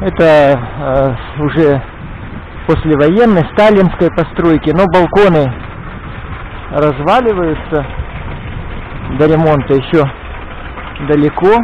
Это э, уже послевоенной сталинской постройки, но балконы разваливаются. До ремонта еще далеко.